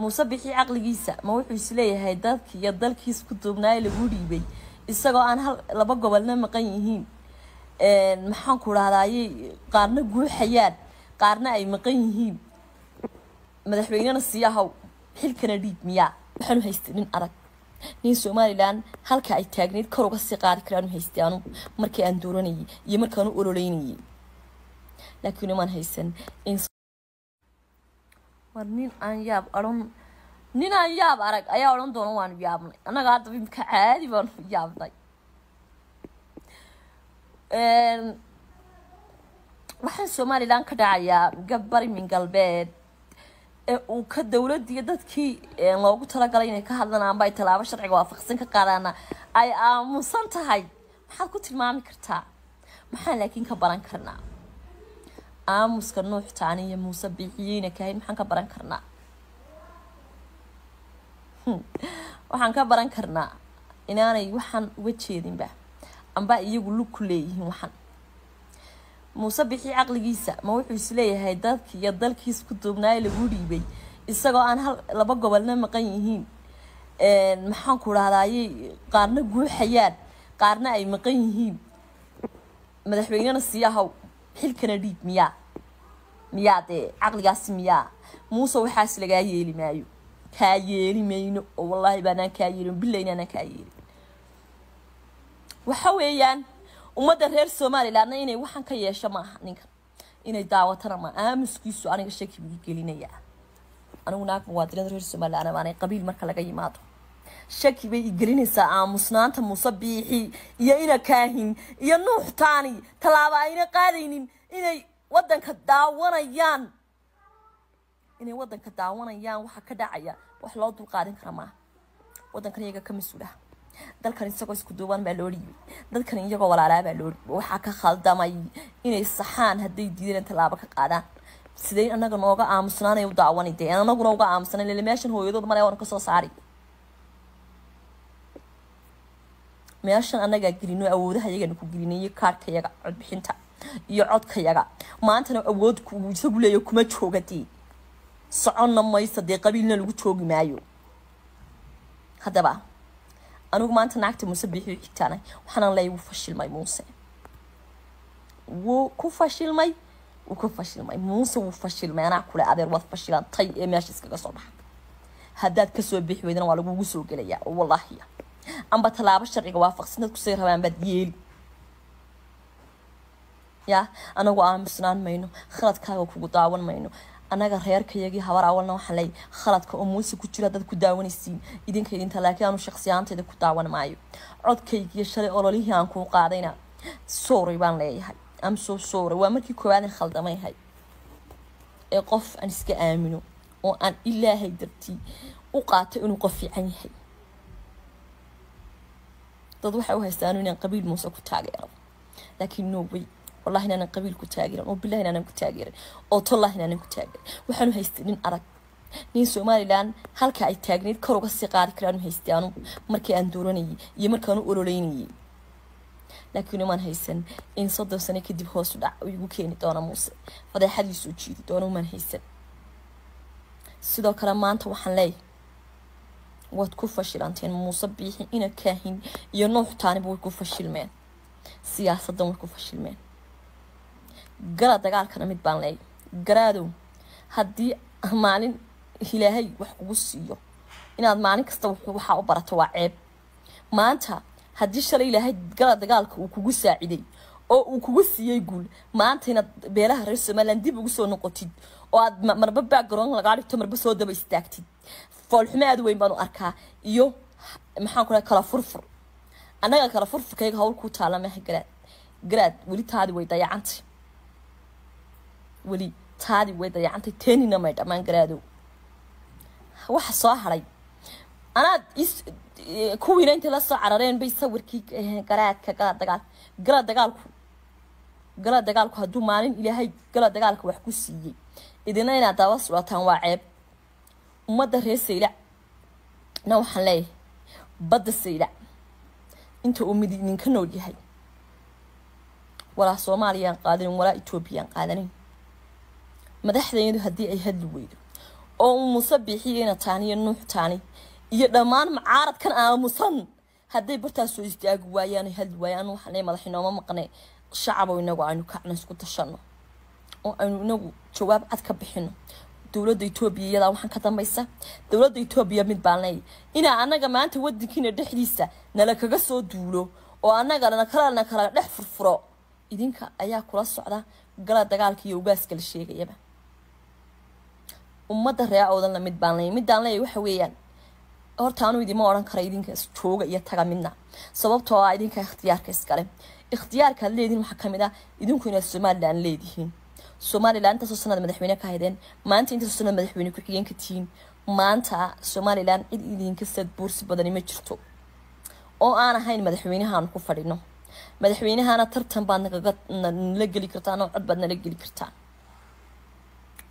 muuse bixi caqligiisa ma wuxuu is leeyahay dadki iyo dalkiis ku duubnaaye lagu dhiibay isagoo aan hal laba gobolna maqan yihiin. Maxaan ku dhahdaayey qaarna guuxayaan qaarna ay maqan yihiin. Madaxweynena sii ahaw xilkana dhiib miyaa waxaanu haystay nin arag. Nin somalilan halka ay taagneyd kor uga sii qaadi karaanu haystay anu markii aan dooranayay iyo markaan u ololeynayay laakiin imaan haysan war nin aan yaab ahan nin aan yaab arag ayaa odhan doona waanu yaabnay. Annaga hadda imka caadi baanu yaabnay. Waxaan somalilan ka dhacayaa gabari min galbeed ee uu ka dowladdiiyo dadkii loogu talagalay inay ka hadlaan amba ay tallaabo sharciga waafaqsan ka qaadaana ay aamusan tahay. Maxaad ku tilmaami kartaa? Maxaan laakiin ka baran karnaa aamuska nuux taani iyo muuse biixiyeyna kahayn maxaan ka baran karnaa waxaan ka baran karnaa inaanay waxaan uga jeedinba amba iyagu lug ku leeyihiin waxaan muuse bixi caqligiisa ma wuxuu is leeyahay dadki iyo dalkiis ku duubnaaye lagu dhiibay isagoo aan hal laba gobolna maqan yihiin maxaan ku dhahdaayey qaarna guuxayaan qaarna ay maqan yihiin madaxweynena sii ahaw xilkana dhiib miyaa? Miyaa dee? Caqligaasi miyaa? Muuse waxaas lagaa yeeli maayo. Kaa yeeli mayno. Oo wallaahi baanaan kaa yeelin bilayna anaan kaa yeelin. Waxa weeyaan ummadda reer somalilandna inay waxaan ka yeesho maaha ninkan inay daawatana ma aamuskiisu aniga shaki buu gelinaya anigu naag muwaadinada reer somaliland amaanay qabiil marka laga yimaado shaki bay igelinaysaa aamusnaanta muuse biixi iyo ina kaahin iyo nuux taani tallaaba ayna qaadaynin inay wadanka daawanayaan. Inay wadanka daawanayaan waxa ka dhacaya wax loo dulqaadin kara maaha wadankan iyaga ka mas'uulaha dalkan isagoo isku duuban baa loo dhiibay dadkan iyagoo walaalaa baa loo dhiibay waxaa ka khaldamay inay saxaan hadday diideen tallaabo ka qaadaan. Sidee anaga nooga aamusnaanay u daawani dee anaguna uga aamusnay lele meeshan hooyadood male waanu ka soo saari meeshan anagaa gelino awoodaha yagana ku gelinay iyo kaarhkayaga codbixinta iyo codkayaga maantana awood isagu leeya kuma jooga dee soconna maysa dee qabiilna lagu joogi maayo. Haddaba anigu maanta naagta muuse biixi xigtaanay waxaana leeya wuu fashilmay muuse. Wuu ku fashilmay wuu ku fashilmay. Muuse wuu fashilmay anaa kule adeer waad fashilantay ee meesha iskaga soo baxa. Haddaad ka soo bixi weydana waa lagugu soo gelayaa oo wallaahiya amba tallaabo sharciga waafaqsan dadku say rabaan baad yeeli. Ya anagu aamusnaan mayno khaladkaaga kugu daawan mayno. Anaga reerkayagii habar awalna waxaa leey khaladka oo muuse ku jira dad ku daawanaysiin. Idinka idinta laakiin aanu shaksiyaantayda ku daawan maayo. Codkaygiiyo shalay ololihii aan kuu qaadayna sooray baan leeyahay. Am soo sooray waa markii koowaad in khaldamayahay ee qof aan iska aamino oo aan ilaahay dartii u qaatay inuu qof fiican yahay dad waxay u haystaan inaan qabiil muuse ku taageero. Laakiin no way wallahi inaanan qabiil ku taageeran oo billahi inaanan ku taageeran oo tollahi inaanan ku taageeran waxaanu haystay nin arag nin somalilan halka ay taagneyd kor uga sii qaadi karaanu haystay anu markii aan dooranayay iyo markaan u ololeynayay. Laakiin umaan haysan in soddon sano kadib hoos u dhac igu keeni doona muuse. Fadeexadiisuu jiidi doona umaan haysan. Sidoo kale maanta waxaan leeyahay waad ku fashilanteen muuse biixi ina kaahin iyo nuux taaniba way ku fashilmeen siyaasaddan way ku fashilmeen gala dagaalkana mid baan leeyay garaadow haddii maalin ilaahay wax kugu siiyo inaad maalin kasta waxaa u barato waa ceeb maanta haddii shalay ilaahay gala dagaalka uu kugu saaciday oo uu kugu siiyey guul. Maanta inaad beelaha reer somaliland dib ugu soo noqotid oo aad marba background lagaa dhigto marba soo daba istaagtid. Foolxumo aada weyn baan u arkaa iyo maxaan ku kala furfur. Annaga kala furfurkayga hawl kuu taala maaha garaad. Garaad weli taadi way dayacantay. Weli taadi way dayacantay. Teenina may dhammaan garaadow waxa soo haray. Anaad is kuwiina intay la soo carareen bay sawirkii garaadka gala dagaal. Gala dagaalku gala dagaalku hadduu maalin ilaahay gala dagaalka wax ku siiyey. Idina inaad daba sudhataan waa ceeb. Ummadda reer saylac na waxaan leeyahay badda saylac inta uu mid idinka nool yahay. Walaa soomaaliyaan qaadanin walaa etoobiyaan qaadanin. Madaxdeedu haddii ay hadli weydo oo muuse bixiyeyna taani iyo nuux taani iyo dhammaan macaaradkan aamusan hadday bartaas soo istaagi waayaan hadli waayaan waxaan madax inooma maqne shacabo inagu aynu kacna isku tashano oo aynu inagu jawaab cad ka bixino dowladda etoobiya iyadaa waxaan ka dambaysa dowladda etoobiya mid baan inaa annaga maanta wadankiina dhexdiisa nala kaga soo duulo oo annagana kalena kala dhex furfuro idinka ayaa kula socda gala dagaalka iyo ugaaska la sheegayaba ummadda ree oodanla mid baan leeyahy middaan waxa weeyaan horta anuu idima odhan kara idinka jooga iyo taga midna sababtoo ah idinka ikhtiyaarka iskale ikhtiyaarka ad leedihin waxaa ka mid ah idinku inaad somalilan leedihiin somalilan intaasoo sanad madaxweyne ka haydeen maanta intaasoo sanad madaxweyne ku-xigeen ka tihiin maanta somalilan cid idinka sad buursi badani ma jirto oo aan ahayn madaxweynahaanu ku fadhino madaxweynahana tartan baad nala geli kartaan oo cod baad nala geli kartaan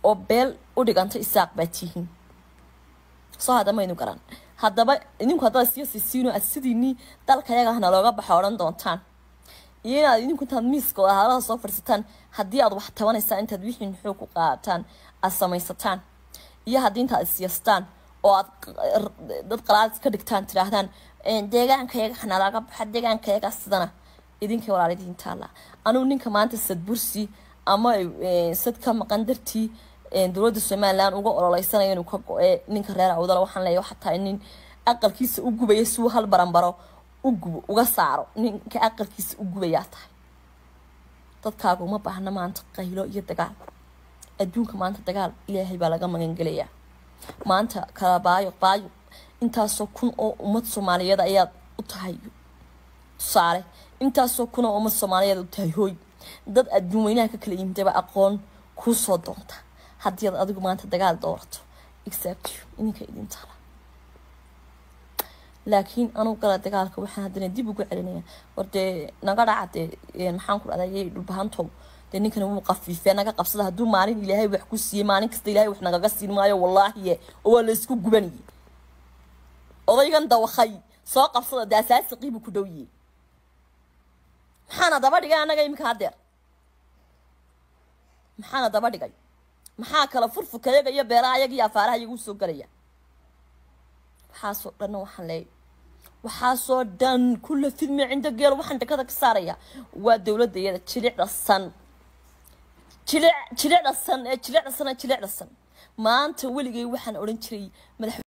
oo beel u dhiganta isaaq baad tihiin soo hadda maynu garan haddaba idinku haddaad siyasisiino aad sidiinii dalkayaga hna looga baxo odhan doontaan iyo inaad idinku intaad miiska halada soo fadhiisataan haddii aad wax tabanaysaan intaad wixii xoog ku qaadataan aad samaysataan iyo haddii intaad isyastaan oo aad dad qalaad ka dhigtaan tidhaahdaan deegaankayaga laga baxa deegaankayaga sidana idinkay walaalidiin taalla anugu ninka maanta sadbursi ama sad ka maqan dartii dowladda somalilan uga ololeysanayo inuu ka go-e ninka reer awdala waxaan leeya waxaa tahay nin aqalkiisa u gubaya siuu hal baranbaro ugubo uga saaro. Ninka aqalkiisa u gubayaa tahay. Dadkaaga uma baahna maanta qaylo iyo dagaal. Adduunka maanta dagaal ilaahay baa laga magangelayaa. Maanta kala baayo intaasoo kun oo ummad soomaaliyeed ayaad u tahay. Tusaale intaasoo kun oo ummad soomaaliyeed u tahay hooy. Dad adduun weynaha ka kala yimidaba aqoon kuu soo doonta. Haddii aad adigu maanta dagaal doorato exact idinka idin taala laakiin anugu gala dagaalka waxaan haddana dib ugu celinaya war dee naga dhaca dee maxaan ku dhahday dhulbahantow. Dee ninkani wuu qafiifee naga qabsada. Hadduu maalin ilaahay wax ku siiyey maalin kasta ilaahay wax nagaga siin maayo wallaahiye oo waa laysku gubanayay odaygan dawakhay soo qabsada dee asaasiqii buu ku dhowiyey maxaana daba dhigay annaga iminka haddeer? Maxaana daba dhigay? Maxaa kala furfurkayaga iyo beeraha yaga iyo afaaraha iyagu soo galaya waxaasoo dhanna waxaan leeyay waxaasoo dhan kulla fidmi cinda geel waxaan dekada ka saaraya. Waa dowladda iyada jilicdasan jilic jilicdasan ee jilicdasan ee jilicdasan maanta weligay waxaan odhan jiray madax